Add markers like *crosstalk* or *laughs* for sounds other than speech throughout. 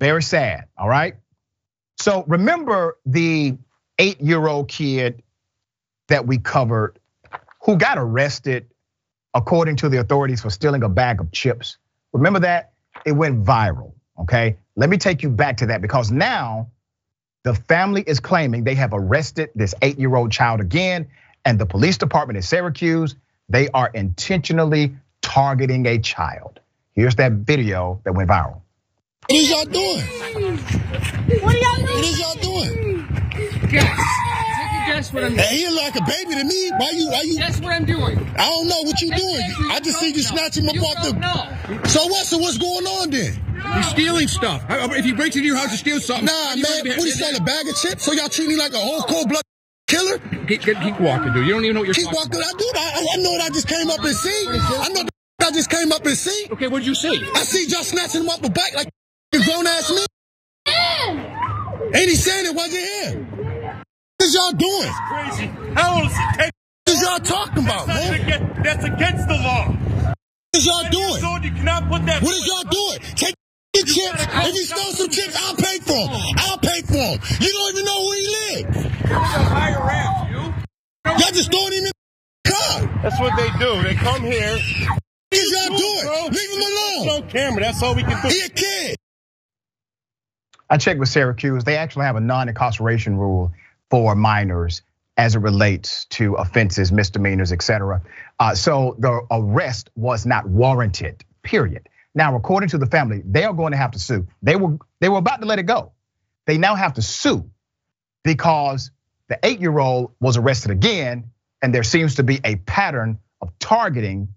Very sad, all right? So remember the eight year old kid that we covered who got arrested, according to the authorities, for stealing a bag of chips. Remember that? It went viral, okay? Let me take you back to that because now the family is claiming they have arrested this eight year old child again, and the police department in Syracuse, they are intentionally targeting a child. Here's that video that went viral. What is y'all doing? What are y'all doing? What is y'all doing? Guess. Take a Guess what I'm doing. Hey, he like a baby to me. Why you? Why you? Guess what I'm doing. I don't know what you doing. I just see you snatch him up You off the. know. So what? So what's going on then? You're stealing stuff. If he breaks into your house to steal something, Nah, man. wanna be- What is that? A bag of chips? So y'all treat me like a whole cold blood killer? Keep, keep, keep walking, dude. You don't even know what you're Keep talking walking. about. I do. I, I know what I just came up and see. I know the *laughs* I just came up and see. Okay, what did you see? I see y'all snatching him up a bike like a grown ass man. Ain't he saying it wasn't him? What is y'all doing? crazy. How old is he? Ten What is y'all talking about, That's man? against, that's against the law. What is y'all doing? So you cannot put that. What is y'all doing? Take your chips. If you stole some chips, I'll pay for them. I'll pay for them. You don't even know where he lives. you? Y'all just throwing him in the car. That's what they do. They come here. What is y'all doing? Leave him It's alone. on camera. That's all we can do. He a kid. I checked with Syracuse. They actually have a non-incarceration rule for minors as it relates to offenses, misdemeanors, etc. Uh, so the arrest was not warranted. Period. Now, according to the family, they are going to have to sue. They were they were about to let it go. They now have to sue because the eight-year-old was arrested again, and there seems to be a pattern of targeting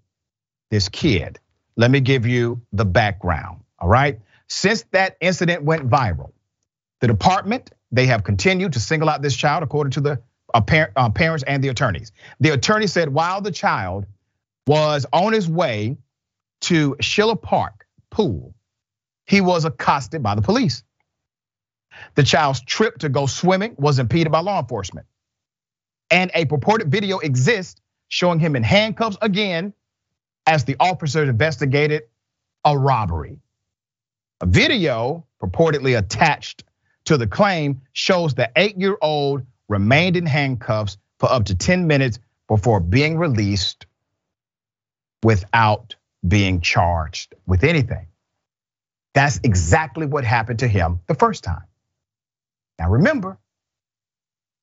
this kid. Let me give you the background. All right. Since that incident went viral, the department they have continued to single out this child according to the uh, uh, parents and the attorneys. The attorney said while the child was on his way to Schiller Park pool, he was accosted by the police. The child's trip to go swimming was impeded by law enforcement. And a purported video exists showing him in handcuffs again as the officers investigated a robbery. A video purportedly attached to the claim shows the eight year old remained in handcuffs for up to 10 minutes before being released without being charged with anything. That's exactly what happened to him the first time. Now remember,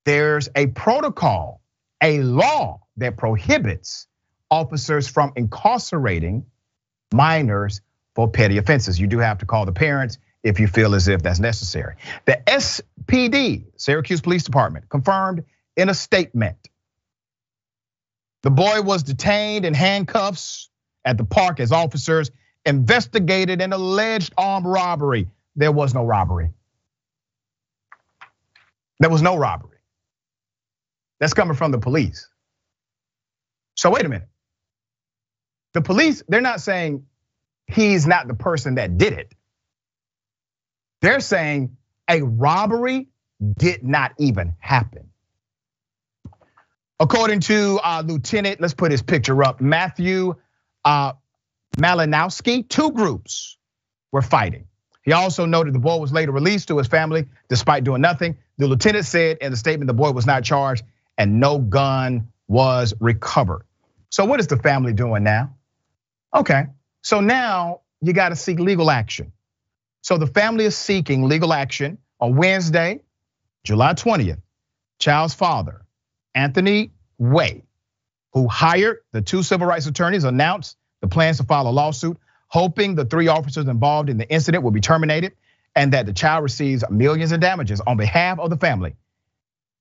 there's a protocol, a law that prohibits officers from incarcerating minors for petty offenses. You do have to call the parents if you feel as if that's necessary. The SPD, Syracuse Police Department, confirmed in a statement the boy was detained in handcuffs at the park as officers investigated an alleged armed robbery. There was no robbery. There was no robbery. That's coming from the police. So wait a minute. The police, they're not saying he's not the person that did it. They're saying a robbery did not even happen. According to uh, Lieutenant, let's put his picture up, Matthew uh, Malinowski, two groups were fighting. He also noted the boy was later released to his family despite doing nothing. The lieutenant said in the statement the boy was not charged and no gun was recovered. So what is the family doing now? Okay, so now you got to seek legal action. So the family is seeking legal action on Wednesday, July 20th. Child's father, Anthony Way, who hired the two civil rights attorneys, announced the plans to file a lawsuit, hoping the three officers involved in the incident will be terminated and that the child receives millions in damages on behalf of the family.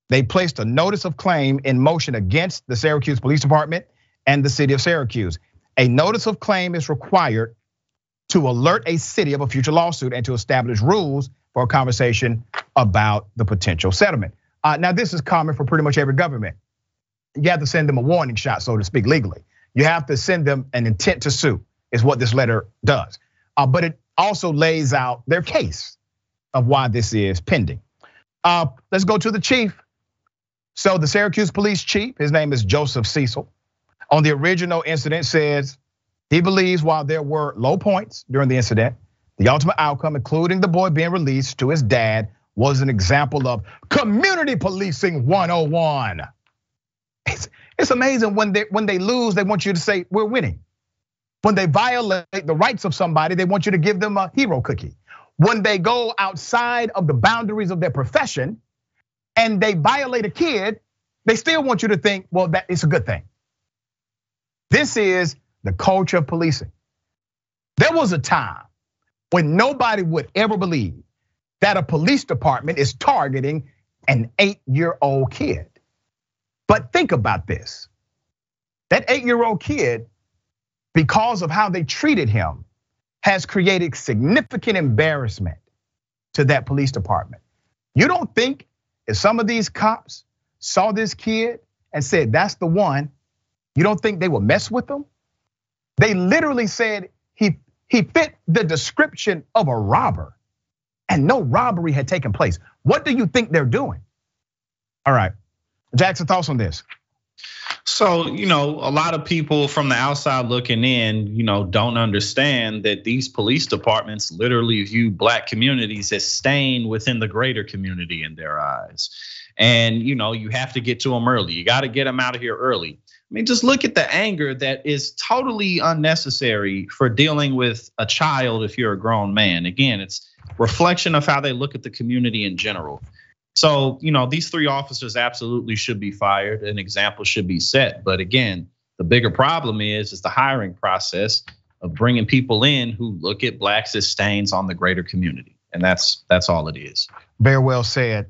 They placed a notice of claim in motion against the Syracuse Police Department and the city of Syracuse. A notice of claim is required to alert a city of a future lawsuit and to establish rules for a conversation about the potential settlement. Uh, now, this is common for pretty much every government. You have to send them a warning shot, so to speak, legally. You have to send them an intent to sue, is what this letter does. Uh, but it also lays out their case of why this is pending. Uh, let's go to the chief. So the Syracuse police chief, his name is Joseph Cecile, on the original incident says he believes while there were low points during the incident, The ultimate outcome, including the boy being released to his dad, was an example of community policing 101. It's, it's amazing when they when they lose, they want you to say we're winning. When they violate the rights of somebody, they want you to give them a hero cookie. When they go outside of the boundaries of their profession and they violate a kid, they still want you to think, well, that is a good thing. This is the culture of policing. There was a time when nobody would ever believe that a police department is targeting an eight year old kid. But think about this that eight year old kid, because of how they treated him, has created significant embarrassment to that police department. You don't think if some of these cops saw this kid and said, that's the one, you don't think they will mess with them? They literally said he, he fit the description of a robber and no robbery had taken place. What do you think they're doing? All right, Jackson, thoughts on this? So, you know, a lot of people from the outside looking in, you know, don't understand that these police departments literally view black communities as staying within the greater community in their eyes. And, you know, you have to get to them early. You got to get them out of here early. I mean, just look at the anger that is totally unnecessary for dealing with a child if you're a grown man. Again, it's reflection of how they look at the community in general. So, you know, these three officers absolutely should be fired. An example should be set. But again, the bigger problem is is the hiring process of bringing people in who look at blacks as stains on the greater community. And that's that's all it is. Very well said.